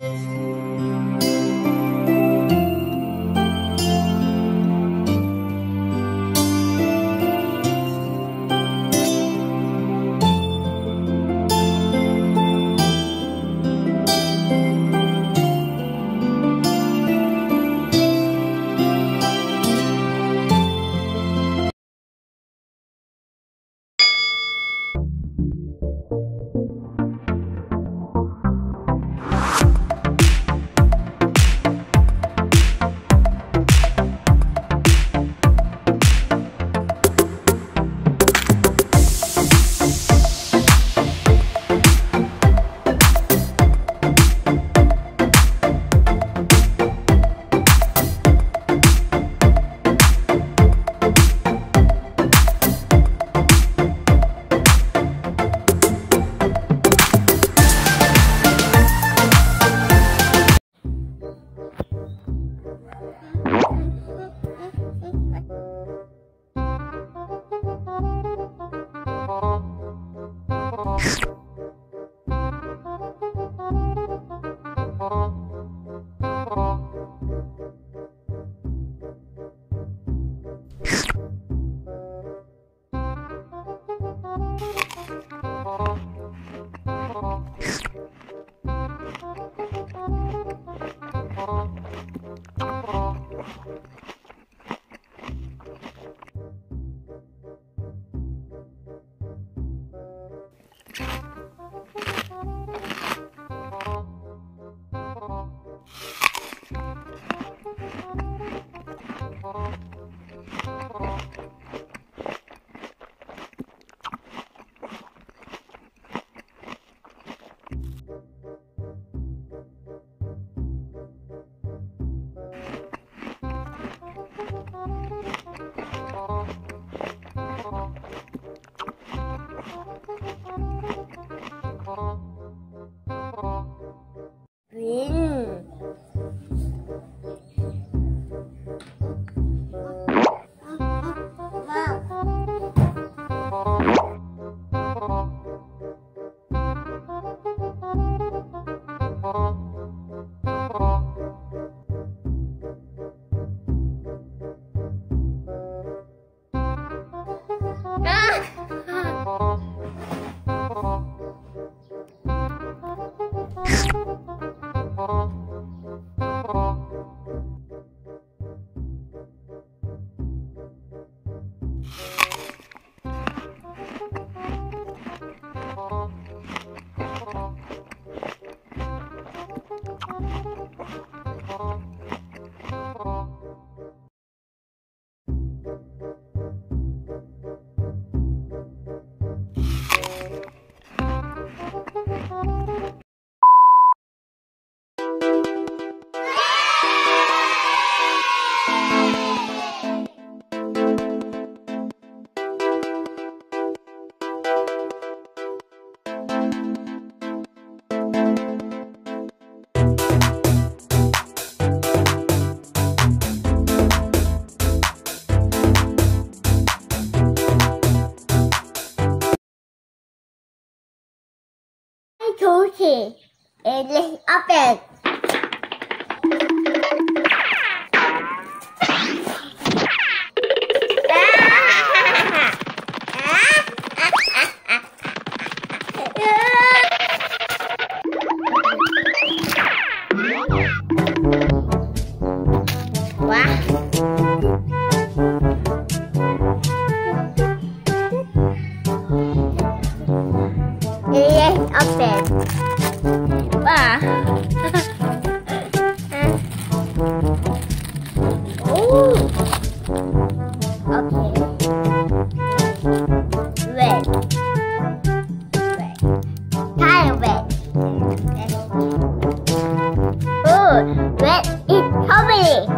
วิ toasty. It is open. Is